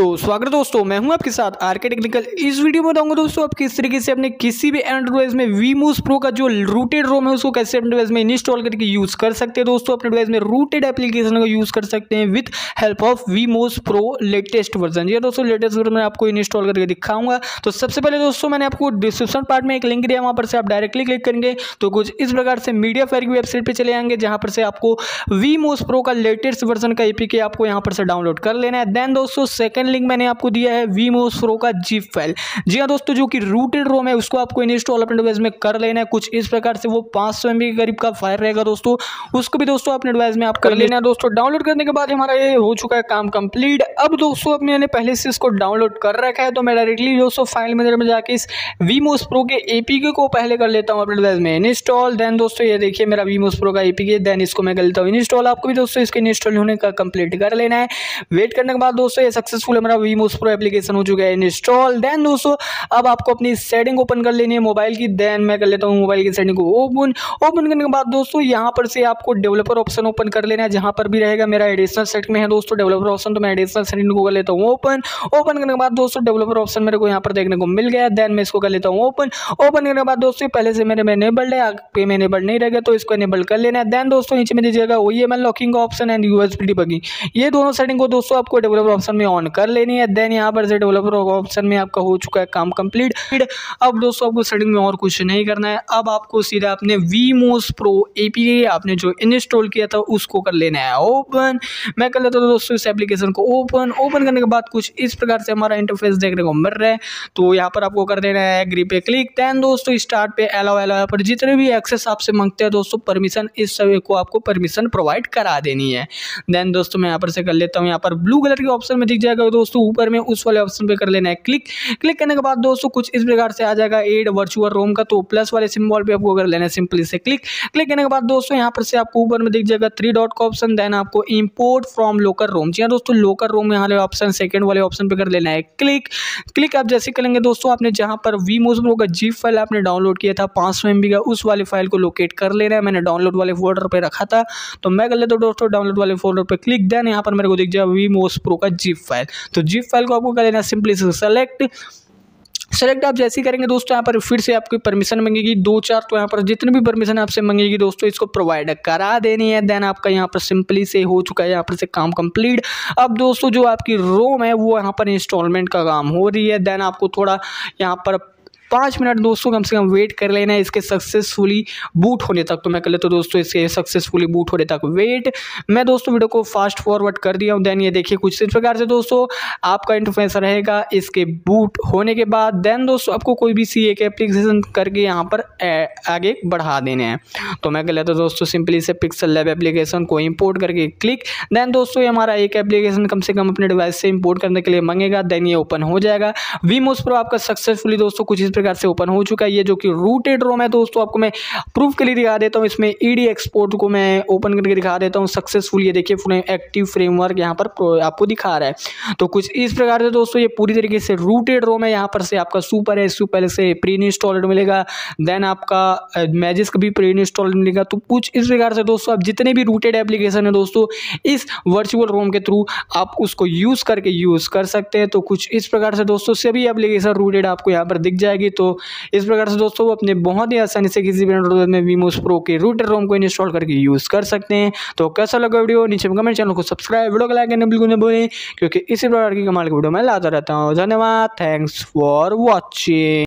तो स्वागत दोस्तों, मैं हूँ आपके साथ आर के टेक्निकल इस वीडियो में बताऊँगा दोस्तों, आप किस तरीके से अपने किसी भी एंड्रॉइड में वीमोस प्रो का जो रूटेड रोम है, उसको कैसे अपने डिवाइस में इंस्टॉल करके यूज़ कर सकते हैं दोस्तों? अपने डिवाइस में रूटेड एप्लीकेशन को यूज़ कर सकते हैं with help of VMOS Pro latest version ये दोस्तों लेटेस्ट वर्जन में आपको इंस्टॉल करके दिखाऊँगा। तो सबसे पहले दोस्तों, मैंने आपको डिस्क्रिप्शन पार्ट में एक लिंक दिया वहाँ पर से आप डायरेक्टली क्लिक करेंगे। तो कुछ इस प्रकार से मीडिया फेयर की वेबसाइट पर चले आएँगे, जहाँ पर से आपको वीमोस प्रो का लेटेस्ट वर्जन का एपीके आपको यहाँ पर से डाउनलोड कर लेना है। देन दोस्तों सेकंड लिंक मैंने आपको दिया है वीमोस प्रो का जीप फ़ाइल जी हाँ दोस्तों जो कि रूटेड रोम है उसको आपको इंस्टॉल अपने डिवाइस में कर लेना है। कुछ इस प्रकार से वो पाँच सौ के करीब का फ़ाइल रहेगा दोस्तों। उसको भी दोस्तों अपने डिवाइस में आप कर लेना। है दोस्तों। डाउनलोड करने के बाद हमारा ये हो चुका है काम कंप्लीट अब दोस्तों अब मैंने पहले से इसको डाउनलोड कर रखा है तो मैं डायरेक्टली दोस्तों फ़ाइल मैनेजर में जाके इस वीमोस प्रो के एपीके को पहले कर लेता हूँ अपने डिवाइस में। इंस्टॉल देन दोस्तों ये देखिए मेरा वीमोस प्रो का एपीके देन इसको मैं कर लेता हूँ इंस्टॉल आपको भी दोस्तों इसके इंस्टॉल होने का कंप्लीट कर लेना है। वेट करने के बाद दोस्तों ये सक्सेसफुल हमारा वीमोस प्रो एप्लीकेशन हो चुका है इंस्टॉल देन दोस्तों, अब आपको अपनी सेटिंग ओपन कर लेनी है मोबाइल की. देन मैं कर लेता हूँ मोबाइल की सेटिंग को ओपन ओपन करने के बाद दोस्तों, यहाँ पर से आपको डेवलपर ऑप्शन ओपन कर लेना है, जहाँ पर भी रहेगा मेरा एडिशनल सेट में है दोस्तों. डेवलपर ऑप्शन तो मैं एडिशनल सेटिंग को कर लेता हूँ ओपन ओपन करने के बाद दोस्तों डेवलपर ऑप्शन मेरे को यहाँ पर देखने को मिल गया देन मैं इसको कर लेता हूँ ओपन ओपन करने के बाद दोस्तों पहले से मेरे में एनेबल्ड है. पे में एनेबल्ड नहीं रहेगा तो इसको एनेबल कर लेना है. देन दोस्तों, नीचे में दीजिएगा ओ ई लॉकिंग का ऑप्शन एंड यूएसपी डिबगिंग ये दोनों सेटिंग को दोस्तों, आपको डेवलपर ऑप्शन में ऑन कर लेनी है देन यहाँ पर से डेवलपर ऑप्शन में आपका हो चुका है काम कंप्लीट अब दोस्तों, आपको सेटिंग में और कुछ नहीं करना है. अब आपको सीधा अपने वी मोस प्रो ए आपने जो इंस्टॉल किया था, उसको कर लेना है. ओपन मैं कर लेता हूँ दोस्तों, इस एप्लीकेशन को ओपन ओपन करने के बाद कुछ इस प्रकार से हमारा इंटरफेस देखने को मिल रहा है. तो यहाँ पर आपको कर देना है एग्री पे क्लिक दैन दोस्तों स्टार्ट पे अलाउ अलाउ पर जितने भी एक्सेस आपसे मांगते हैं दोस्तों परमिशन इस सभी को आपको परमिशन प्रोवाइड करा देनी है. देन दोस्तों, मैं यहाँ पर से कर लेता हूँ. यहाँ पर ब्लू कलर के ऑप्शन में दिख जाएगा दोस्तों, ऊपर में उस वाले ऑप्शन पे कर लेना है क्लिक क्लिक करने के बाद दोस्तों, कुछ इस प्रकार से आ जाएगा एड वर्चुअल रोम का तो प्लस वाले सिम्बॉल पे आपको कर लेना है सिंपली से क्लिक क्लिक करने के बाद दोस्तों, यहाँ पर से आपको ऊपर में दिख जाएगा थ्री डॉट का ऑप्शन देन आपको इम्पोर्ट फ्रॉम लोकर रोम जी हाँ दोस्तों लोकर रोम यहाँ ऑप्शन सेकंड वाले ऑप्शन पर कर लेना है क्लिक क्लिक आप जैसे करेंगे दोस्तों, आपने जहाँ पर वी मोज का जीप फ़ाइल आपने डाउनलोड किया था, पाँच सौ का, उस वाले फ़ाइल को लोकेट कर लेना है। मैंने डाउनलोड वाले फोल्डर पर रखा था तो मैं कर लेता हूँ दोस्तों डाउनलोड वाले फोल्डर पर क्लिक देन यहाँ पर मेरे को दिख जाए वी मोस प्रो का जीप फ़ाइल तो जीप फ़ाइल को आपको कर लेना सिंपली से सेलेक्ट सेलेक्ट आप जैसे करेंगे दोस्तों, यहाँ पर फिर से आपकी परमिशन मंगेगी, दो चार तो यहाँ पर जितनी भी परमिशन आपसे मंगेगी दोस्तों, इसको प्रोवाइड करा देनी है। देन आपका यहाँ पर सिंपली से हो चुका है, यहाँ पर से काम कंप्लीट अब दोस्तों, जो आपकी रोम है, वो यहाँ पर इंस्टॉलमेंट का काम हो रही है। देन आपको थोड़ा यहाँ पर पाँच मिनट दोस्तों कम से कम वेट कर लेना है इसके सक्सेसफुली बूट होने तक। तो मैं कर लेता हूँ दोस्तों इसके सक्सेसफुली बूट होने तक वेट मैं दोस्तों वीडियो को फास्ट फॉरवर्ड कर दिया हूँ देन ये देखिए कुछ इस प्रकार से दोस्तों आपका इंटरफेस रहेगा, इसके बूट होने के बाद देन दोस्तों आपको कोई भी सी एक एप्लीकेशन करके यहाँ पर आगे बढ़ा देने हैं। तो मैं कर लेता हूँ दोस्तों सिंपली से पिक्सल लैब एप्लीकेशन को इम्पोर्ट करके क्लिक देन दोस्तों ये हमारा एक एप्लीकेशन कम से कम अपने डिवाइस से इम्पोर्ट करने के लिए मांगेगा देन ये ओपन हो जाएगा। वी मोस प्रो आपका सक्सेसफुली दोस्तों कुछ इस प्रकार से ओपन हो चुका है। ये जो कि रूटेड रोम है, दोस्तों, आपको मैं प्रूफ के लिए दिखा देता हूँ। इसमें ईडी एक्सपोर्ट को मैं ओपन करके दिखा देता हूँ। सक्सेसफुल ये देखिए पूरे एक्टिव फ्रेमवर्क यहाँ पर आपको दिखा रहा है। तो कुछ इस प्रकार से, दोस्तों, ये पूरी तरीके से रूटेड रोम है। यहाँ पर से आपका सुपर है पहले से प्री इंस्टॉल्ड मिलेगा। देन आपका मैजिस्क भी प्री इंस्टॉल्ड मिलेगा। तो कुछ इस प्रकार से, दोस्तों, आप जितने भी रूटेड एप्लीकेशन है, दोस्तों, इस वर्चुअल रोम के थ्रू आप उसको यूज़ करके यूज़ कर सकते हैं। तो कुछ इस प्रकार से, दोस्तों, सभी एप्लीकेशन रूटेड आपको यहाँ पर दिख जाएगी। तो इस प्रकार से दोस्तों, वो अपने बहुत ही आसानी से किसी भी एंड्रॉइड में वीमोस प्रो के रूटर रोम को इंस्टॉल करके यूज़ कर सकते हैं। तो कैसा लगा वीडियो? नीचे में कमेंट चैनल को सब्सक्राइब वीडियो को लाइक करना बिल्कुल नहीं भूलें, क्योंकि इसी प्रकार की कमाल की वीडियो मैं लाता रहता हूँ। धन्यवाद थैंक्स फॉर वॉचिंग